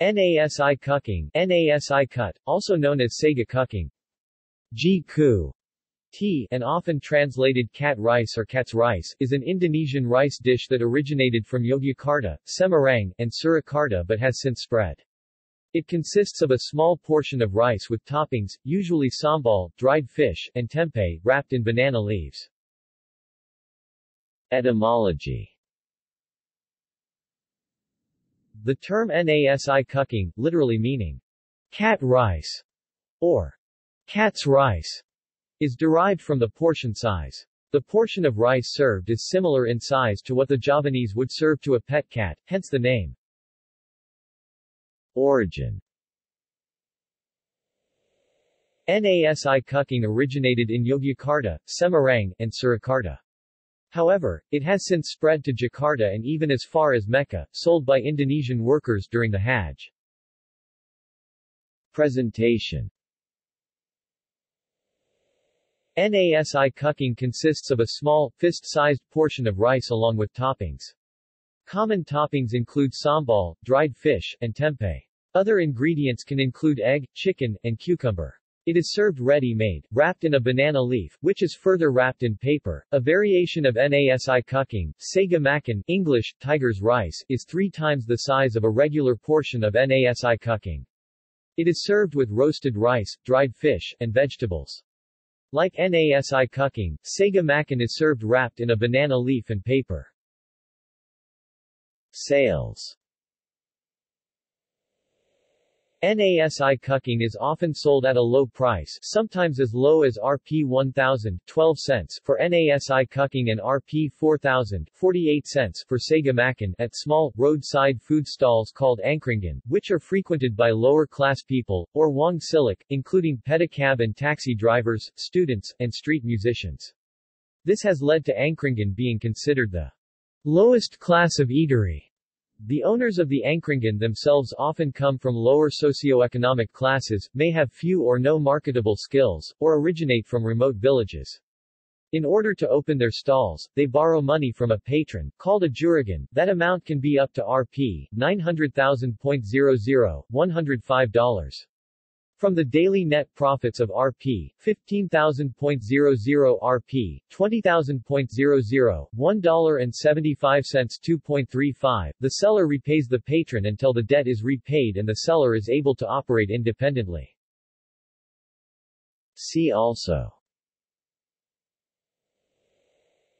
NASI kucing NASI cut, also known as Sega kucing G ku Tea and often translated cat rice or cat's rice, is an Indonesian rice dish that originated from Yogyakarta, Semarang, and Surakarta but has since spread. It consists of a small portion of rice with toppings, usually sambal, dried fish, and tempeh, wrapped in banana leaves. Etymology The term nasi kucing, literally meaning cat rice, or cat's rice, is derived from the portion size. The portion of rice served is similar in size to what the Javanese would serve to a pet cat, hence the name. Origin Nasi kucing originated in Yogyakarta, Semarang, and Surakarta. However, it has since spread to Jakarta and even as far as Mecca, sold by Indonesian workers during the Hajj. Presentation Nasi kucing consists of a small, fist-sized portion of rice along with toppings. Common toppings include sambal, dried fish, and tempeh. Other ingredients can include egg, chicken, and cucumber. It is served ready-made, wrapped in a banana leaf, which is further wrapped in paper. A variation of NASI kucing, Sega macan, English, tiger's rice, is three times the size of a regular portion of NASI kucing. It is served with roasted rice, dried fish, and vegetables. Like NASI kucing, Sega macan is served wrapped in a banana leaf and paper. Sales NASI kucing is often sold at a low price, sometimes as low as Rp 1000 12 cents for NASI kucing and Rp 4000 48 cents for Sega macan at small, roadside food stalls called angkringan, which are frequented by lower-class people, or wong cilik, including pedicab and taxi drivers, students, and street musicians. This has led to angkringan being considered the lowest class of eatery the owners of the Angkringan themselves often come from lower socioeconomic classes, may have few or no marketable skills, or originate from remote villages. In order to open their stalls, they borrow money from a patron, called a juragan, that amount can be up to Rp. 900,000.00, $105. From the daily net profits of Rp. 15,000.00 Rp. 20,000.00, $1.75 2.35, the seller repays the patron until the debt is repaid and the seller is able to operate independently. See also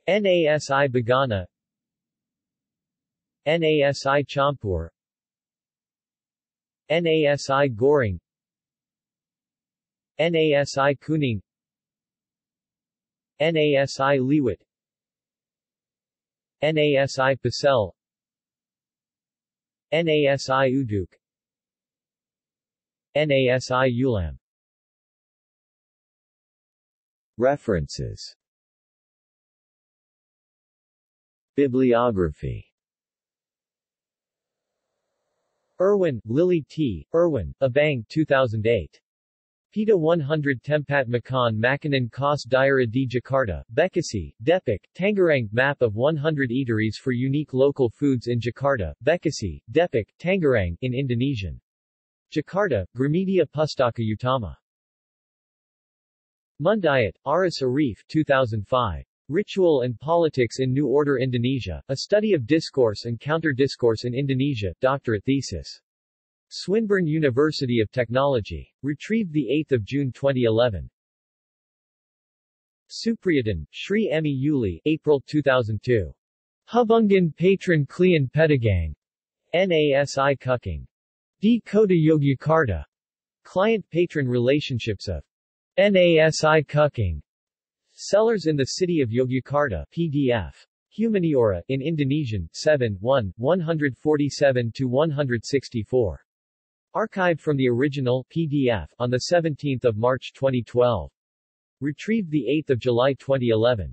NASI Bogana NASI Campur NASI Goreng NASI Kuning. NASI Liwet NASI Pecel NASI Uduk. NASI Ulam. References. Bibliography. Irwin, Lily T., Irwin, Abang 2008. Peta 100 Tempat Makan Makanan Khas Daerah di Jakarta, Bekasi, Depok, Tangerang Map of 100 eateries for unique local foods in Jakarta, Bekasi, Depok, Tangerang in Indonesian. Jakarta, Gramedia Pustaka Utama. Mundayat, Aris Arif 2005. Ritual and Politics in New Order Indonesia, A Study of Discourse and Counter-Discourse in Indonesia, doctorate thesis. Swinburne University of Technology. Retrieved 8 June 2011. Supriyathan, Sri Emi Yuli, April 2002. Hubungan Patron Klien Pedagang. NASI Kucing. D. Kota Yogyakarta. Client-patron relationships of NASI Kucing. Sellers in the City of Yogyakarta PDF. Humaniora, in Indonesian, 7 1, 147-164. Archived from the original PDF on 17 March 2012. Retrieved 8 July 2011.